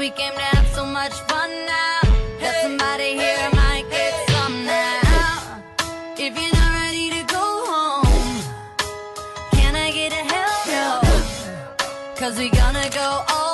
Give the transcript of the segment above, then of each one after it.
we came to have so much fun now. Got somebody here might get some now. If you're not ready to go home, can I get a help? no? Cause we gonna go all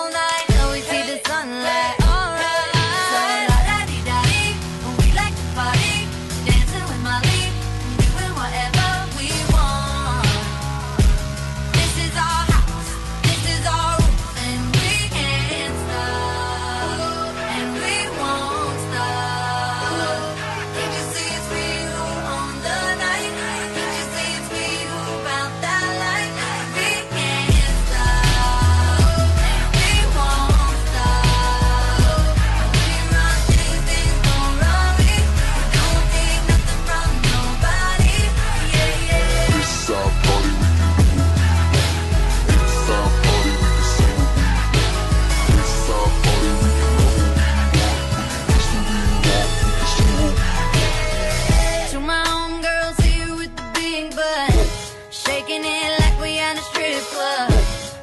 club.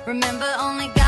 Remember, only God.